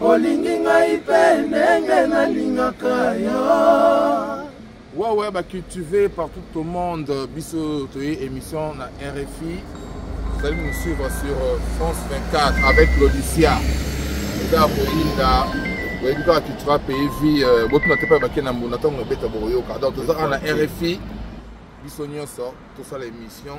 olingi ngai mpe ndenge nalingaka yo wawa ya bacultive partout au monde biso toye émission na rfi ozali nous suivre sur euh, france 24 avec lodicia eza koyinda oyebi kaka kitura pays vie euh, botuna te mpe bake na mbunda ntango nobeta bokoyoka donc tozaka na rfi biso nyonso tosala émission